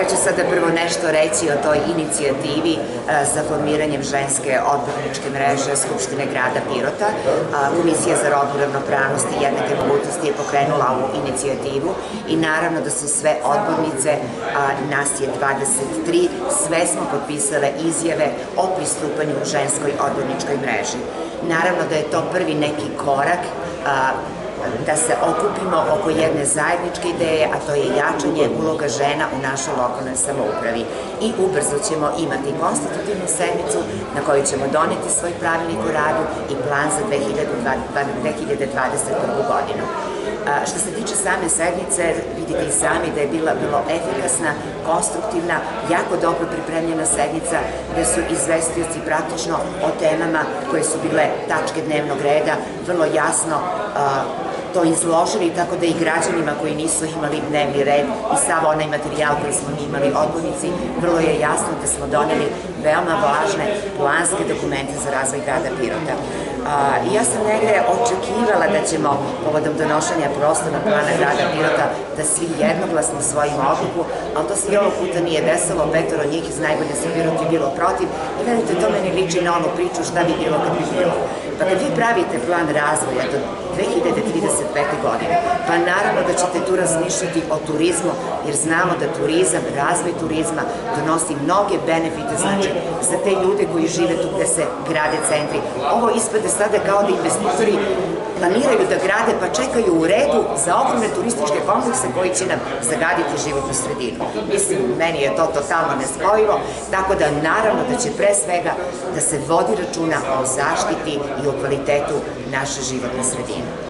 Ja ću sada prvo nešto reći o toj inicijativi e, za formiranjem ženske odborničke mreže Skupštine grada Pirota. Komisija za rodnu ravnopravnost i jednake mogućnosti je pokrenula ovu inicijativu i naravno da su sve odbornice, nas je 23, sve smo potpisale izjave o pristupanju ženskoj odborničkoj mreži. Naravno da je to prvi neki korak da se okupimo oko jedne zajedničke ideje, a to je jačanje uloga žena u našoj lokalnoj samoupravi. I ubrzo ćemo imati konstitutivnu sedmicu na kojoj ćemo doneti svoj pravilnik u radu i plan za 2021. godinu. Što se tiče same sednice, vidite i sami da je bila bilo efikasna, konstruktivna, jako dobro pripremljena sednica, gde su izvestioci praktično o temama koje su bile tačke dnevnog reda, vrlo jasno to izložili tako da i građanima koji nisu imali dnevni red i sav onaj materijal koji smo imali odbornici, vrlo je jasno da smo doneli veoma važne planske dokumente za razvoj grada Pirota. I ja sam negde očekivala da ćemo povodom donošenja prostornog plana grada Pirota da svi jednoglasno svojim odluku, ali to se i ovog puta nije desilo, petoro njih iz najbolje sa je bilo protiv i verujte, to meni liči na onu priču šta bi bilo kad bi bilo. Pa vi pravite plan razvoja do 2035. godine, pa naravno da ćete tu razmišljati o turizmu, jer znamo da turizam, razvoj turizma donosi mnoge benefite, znači za te ljude koji žive tu gde se grade centri. Ovo ispade sada kao da investitori planiraju da grade pa čekaju u redu za ogromne turističke komplekse koji će nam zagaditi životnu sredinu. Mislim, meni je to totalno nespojivo, tako da naravno da će pre svega da se vodi računa o zaštiti i o kvalitetu naše životne sredine.